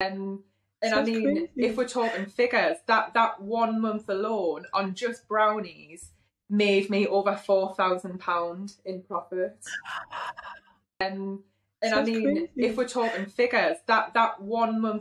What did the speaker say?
Um, and I mean, crazy. if we're talking figures, that that one month alone on just brownies made me over four thousand pound in profit. And and I mean, crazy. if we're talking figures, that that one month